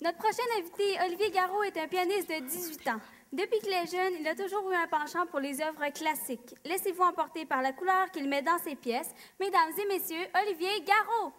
Notre prochain invité, Olivier Garot, est un pianiste de 18 ans. Depuis qu'il est jeune, il a toujours eu un penchant pour les œuvres classiques. Laissez-vous emporter par la couleur qu'il met dans ses pièces. Mesdames et messieurs, Olivier Garot.